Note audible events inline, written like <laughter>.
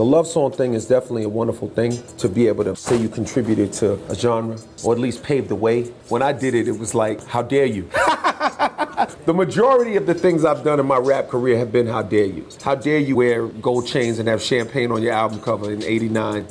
The love song thing is definitely a wonderful thing to be able to say you contributed to a genre or at least paved the way. When I did it, it was like, how dare you? <laughs> the majority of the things I've done in my rap career have been how dare you. How dare you wear gold chains and have champagne on your album cover in 89